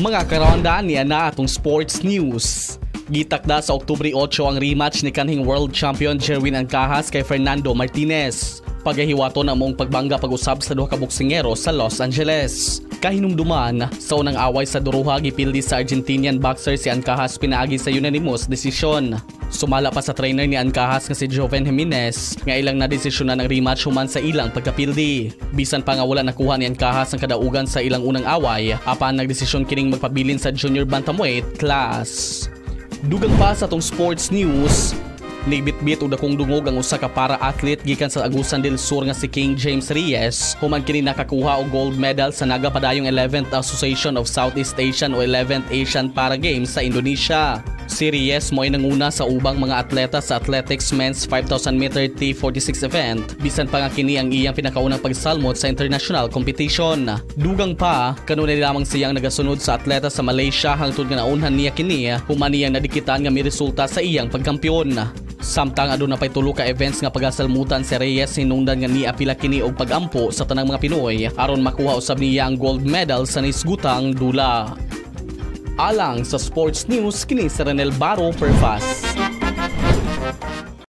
Mga karawandaan niya na atong sports news. Gitakda sa Oktubre 8 ang rematch ni kanhing world champion Jerwin Ancahas kay Fernando Martinez. Pagahiwato na mong pagbangga pag-usab sa duha ka boksingero sa Los Angeles. Kahinumduman, sa unang away sa duruha gipildi sa Argentinian boxer si Ancahas pinaagi sa unanimous decision. Sumala pa sa trainer ni Ancahas nga si Joven Jimenez nga ilang na desisyon na ng rematch human sa ilang pagkapildi. Bisan pa nga wala nakuha ni Ancahas ang kadaugan sa ilang unang away, apan nagdesisyon kining magpabilin sa junior bantamweight class. Dugang pa sa tong sports news, Nibit-bit og dakong dungog ang usa ka para athlete gikan sa Agusan del Sur nga si King James Reyes human kini nakakuha og gold medal sa nagapadayong 11th Association of Southeast Asian o 11th Asian Para Games sa Indonesia. Si Reyes mo nanguna sa ubang mga atleta sa athletics men's 5,000 meter T46 event bisan pa nga kini ang iyang pinakaunang pagsalmot sa international competition. Dugang pa, kanunay lamang siyang nagasunod sa atleta sa Malaysia hangtod nga naunhan niya kini human niyang nadikitan nga may resulta sa iyang pagkampiyon. Samtang aduna pay tulo ka events nga pagasalmutan si Reyes hinungdan nga ni apila kini og pagampo sa tanang mga Pinoy aron makuha usab niya ang gold medal sa nisgutang dula. Alang sa sports news kini si Renel Baro Perfas.